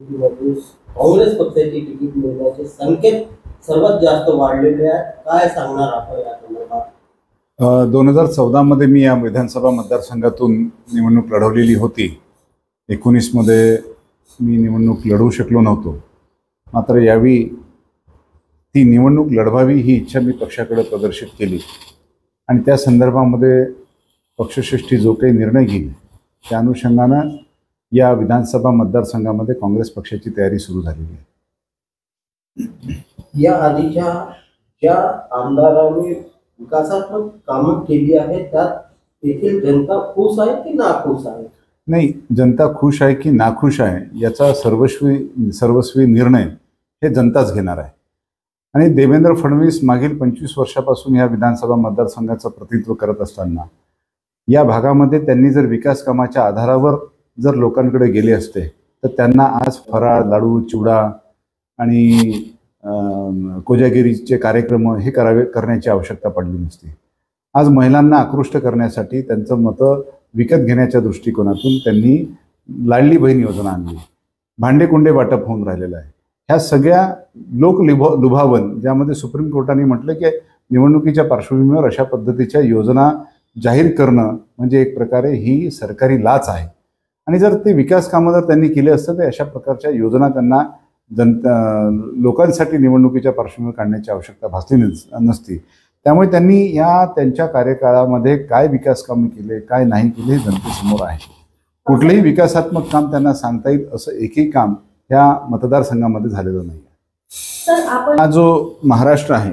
काँग्रेस पक्षाची तिकीट मिळण्याचे संकेत सर्वात जास्त वाढलेले आहेत. काय सांगणार आपण या संदर्भात? दोन हजार चौदामध्ये मी या विधानसभा मतदारसंघातून निवडणूक लढवलेली होती. एकोणीसमध्ये मी निवडणूक लढवू शकलो नव्हतो. मात्र यावेळी ती निवडणूक लढवावी ही इच्छा मी पक्षाकडे प्रदर्शित केली. आणि त्या संदर्भामध्ये पक्षश्रेष्ठी जो काही निर्णय घेईल त्या अनुषंगानं या विधानसभा मतदारसंघामध्ये काँग्रेस पक्षाची तयारी सुरू झालेली आहे. या आधीच्या ज्या आमदारांनी विकासात्मक कामं केली आहेत त्यात येथील जनता खुश आहे की नाखुश आहे? नाही जनता खुश आहे की नाखुश आहे याचा सर्वस्वी सर्वस्वी निर्णय हे जनताच घेणार आहे. आणि देवेंद्र फडणवीस मागील पंचवीस वर्षापासून या विधानसभा मतदारसंघाचं प्रतिनिधित्व करत असताना या भागामध्ये त्यांनी जर विकास कामाच्या आधारावर जर लोकांकडे गेले असते तर त्यांना आज फराळ लाडू चिवडा आणि कोजागिरीचे कार्यक्रम हे करावे करण्याची आवश्यकता पडली नसती. आज महिलांना आकृष्ट करण्यासाठी त्यांचं मतं विकत घेण्याच्या दृष्टिकोनातून त्यांनी लाडली बहीण योजना आणली. भांडेकुंडे वाटप होऊन राहिलेलं आहे. ह्या सगळ्या लोक लिभ लुभावन ज्यामध्ये सुप्रीम कोर्टाने म्हटलं की निवडणुकीच्या पार्श्वभूमीवर अशा पद्धतीच्या योजना जाहीर करणं म्हणजे एक प्रकारे ही सरकारी लाच आहे. आणि जर ते विकास कामं जर त्यांनी केले असतं तर अशा प्रकारच्या योजना त्यांना जनता लोकांसाठी निवडणुकीच्या पार्श्वभूमीवर काढण्याची आवश्यकता भासली नस नसती. त्यामुळे त्यांनी या त्यांच्या कार्यकाळामध्ये काय विकास कामं केले काय नाही केले हे जनतेसमोर आहे. कुठलंही विकासात्मक काम त्यांना सांगता येईल असं एकही काम ह्या मतदारसंघामध्ये झालेलं नाही. हा जो महाराष्ट्र आहे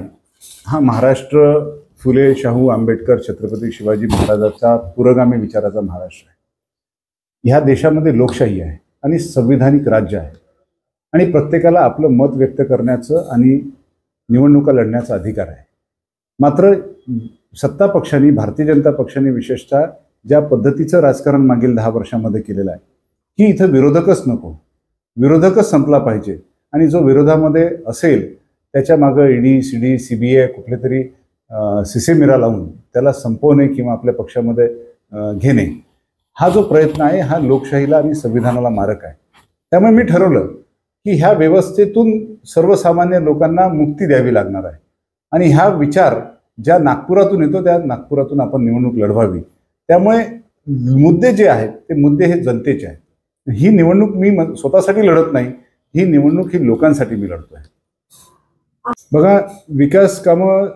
हा महाराष्ट्र फुले शाहू आंबेडकर छत्रपती शिवाजी महाराजांचा पुरोगामी विचाराचा महाराष्ट्र आहे. ह्या देशामध्ये लोकशाही आहे आणि संविधानिक राज्य आहे. आणि प्रत्येकाला आपलं मत व्यक्त करण्याचं आणि निवडणुका लढण्याचा अधिकार आहे. मात्र सत्ता पक्षांनी भारतीय जनता पक्षाने विशेषतः ज्या पद्धतीचं राजकारण मागील दहा वर्षामध्ये केलेलं आहे की इथं विरोधकच नको. विरोधकच संपला पाहिजे. आणि जो विरोधामध्ये असेल त्याच्या मागं ED C D C B I कुठले तरी सिसेमिरा लावून त्याला संपवणे किंवा आपल्या पक्षामध्ये घेणे. हा जो प्रयत्न आहे हा लोकशाहीला आणि संविधानाला मारक आहे. त्यामुळे मी ठरवलं की ह्या व्यवस्थेतून सर्वसामान्य लोकांना मुक्ती द्यावी लागणार आहे. आणि हा विचार ज्या नागपुरातून येतो त्या नागपुरातून आपण निवडणूक लढवावी. त्यामुळे मुद्दे जे आहेत ते मुद्दे हे जनतेचे आहेत. ही निवडणूक मी स्वतःसाठी लढत नाही ही निवडणूक ही लोकांसाठी मी लढतोय बघा विकास कामं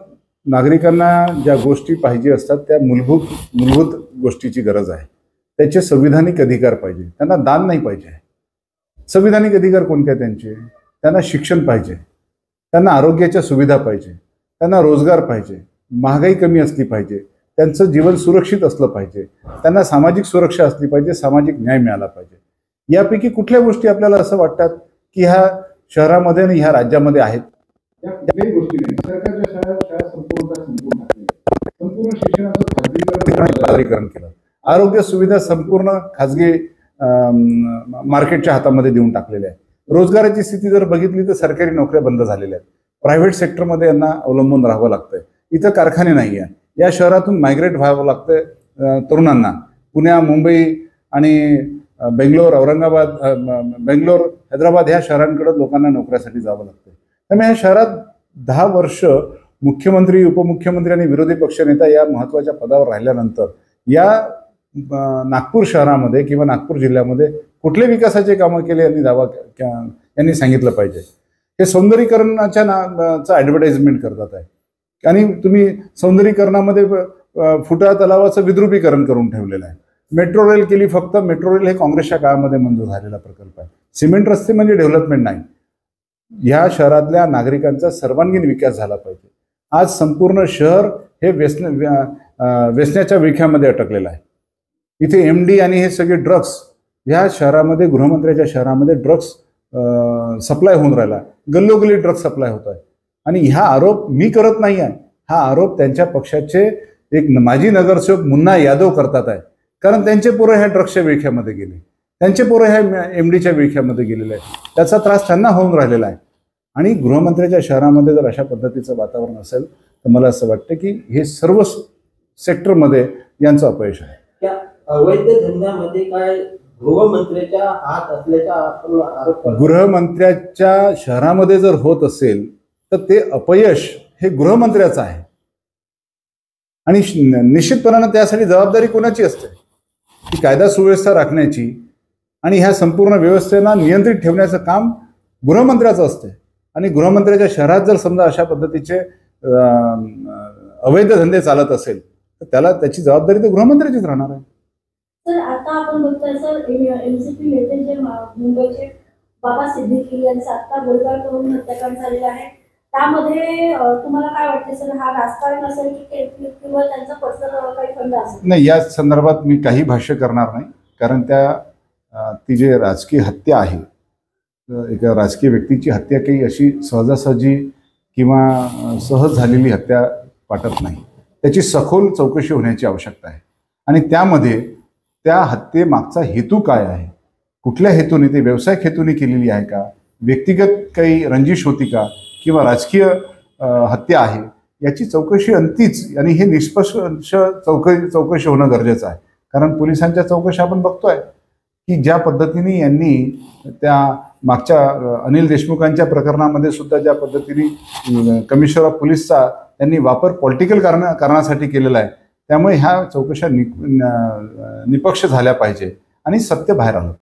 नागरिकांना ज्या गोष्टी पाहिजे असतात त्या मूलभूत मूलभूत गोष्टीची गरज आहे. त्याचे संविधानिक अधिकार पाहिजे. त्यांना दान नाही पाहिजे. संविधानिक अधिकार कोणते आहेत त्यांचे? त्यांना शिक्षण पाहिजे. त्यांना आरोग्याच्या सुविधा पाहिजे. त्यांना रोजगार पाहिजे. महागाई कमी असली पाहिजे. त्यांचं जीवन सुरक्षित असलं पाहिजे. त्यांना सामाजिक सुरक्षा असली पाहिजे. सामाजिक न्याय मिळाला पाहिजे. यापैकी कुठल्या गोष्टी आपल्याला असं वाटतात की ह्या शहरामध्ये आणि ह्या राज्यामध्ये आहेत? सरकारच्या शाळा संपूर्ण शिक्षणाचं खाजगीकरण केलं. आरोग्य सुविधा संपूर्ण खाजगी मार्केटच्या हातामध्ये देऊन टाकलेल्या आहे रोजगाराची स्थिती जर बघितली तर सरकारी नोकऱ्या बंद झालेल्या आहेत. प्रायव्हेट सेक्टरमध्ये यांना अवलंबून राहावं लागतंय. इथं कारखाने नाही आहे या शहरातून मायग्रेट व्हावं लागतंय तरुणांना. पुण्या मुंबई आणि बेंगलोर औरंगाबाद बेंगलोर हैदराबाद ह्या शहरांकडे लोकांना नोकऱ्यासाठी जावं लागतं त्यामुळे ह्या शहरात दहा वर्ष मुख्यमंत्री उपमुख्यमंत्री आणि विरोधी पक्षनेता या महत्त्वाच्या पदावर राहिल्यानंतर या नागपूर शहरामध्ये किंवा नागपूर जिल्ह्यामध्ये कुठले विकासाचे कामं केले यांनी दावा यांनी सांगितलं पाहिजे. हे सौंदर्यीकरणाच्या ना चं ॲडव्हर्टाइजमेंट करतात आहे. आणि तुम्ही सौंदर्यीकरणामध्ये फुटा तलावाचं विद्रुपीकरण करून ठेवलेलं आहे. मेट्रो रेल केली फक्त मेट्रो रेल हे काँग्रेसच्या काळामध्ये मंजूर झालेला प्रकल्प आहे. सिमेंट रस्ते म्हणजे डेव्हलपमेंट नाही. ह्या शहरातल्या नागरिकांचा सर्वांगीण विकास झाला पाहिजे. आज संपूर्ण शहर हे व्यसन व्यसनाच्या विख्यामध्ये अटकलेलं आहे. इथे एम डी आणि हे सगळे ड्रग्स ह्या शहरामध्ये गृहमंत्र्याच्या शहरामध्ये ड्रग्स सप्लाय होऊन राहिला. गल्लोगल्ली ड्रग्स सप्लाय होत आहे. आणि ह्या आरोप मी करत नाही आहे. हा आरोप त्यांच्या पक्षाचे एक माजी नगरसेवक मुन्ना यादव करतात आहे. कारण त्यांचे पोरं ह्या ड्रग्सच्या विळख्यामध्ये गेले. त्यांचे पोरं ह्या एम डीच्या विळख्यामध्ये गेलेले आहे त्याचा त्रास त्यांना होऊन राहिलेला आहे. आणि गृहमंत्र्याच्या शहरामध्ये जर अशा पद्धतीचं वातावरण असेल तर मला असं वाटतं की हे सर्व सेक्टरमध्ये यांचं अपयश आहे. अवैध धंद्यामध्ये काय गृहमंत्र्याच्या हात असल्याचा आपण आरोप गृहमंत्र्याच्या शहरामध्ये जर होत असेल तर ते अपयश हे गृहमंत्र्याचं आहे. आणि निश्चितपणानं त्यासाठी जबाबदारी कोणाची असते? ती कायदा सुव्यवस्था राखण्याची आणि ह्या संपूर्ण व्यवस्थेला नियंत्रित ठेवण्याचं काम गृहमंत्र्याचं असते. आणि गृहमंत्र्याच्या शहरात जर समजा अशा पद्धतीचे अवैध धंदे चालत असेल तर त्याला त्याची जबाबदारी तर गृहमंत्र्याचीच राहणार आहे. सर आता आपण बघतोय सर एनसीपी नेते जे मुंबईचे बाबा सिद्दीकी यांचा आता गोळीबार करून हत्याकांड झालेला आहे. त्यामध्ये तुम्हाला काय वाटते सर? हा राजकारण असेल की किंवा त्यांचा पर्सनल काही फंड असेल? नाही या संदर्भात मी काही भाष्य करणार नाही. कारण त्या ती जे राजकीय हत्या आहे एका राजकीय व्यक्तीची हत्या काही अशी सहजासहजी किंवा सहज झालेली हत्या वाटत नाही. त्याची सखोल चौकशी होण्याची आवश्यकता आहे. आणि त्यामध्ये त्या हत्येमागचा हेतू काय आहे? कुठल्या हेतूने ते व्यावसायिक हेतूने केलेली आहे का? व्यक्तिगत काही रंजिश होती का? किंवा राजकीय हत्या आहे? याची चौकशी अंतीच आणि हे निष्पक्ष चौकशी चौकशी होणं गरजेचं आहे. कारण पोलिसांच्या चौकशी आपण बघतोय की ज्या पद्धतीने यांनी त्या मागच्या अनिल देशमुखांच्या प्रकरणामध्ये सुद्धा ज्या पद्धतीने कमिशनर ऑफ पोलीसचा त्यांनी वापर पॉलिटिकल कारण कारणासाठी केलेला आहे त्यामुळे ह्या चौकशा नि निपक्ष झाल्या पाहिजे आणि सत्य बाहेर आलं.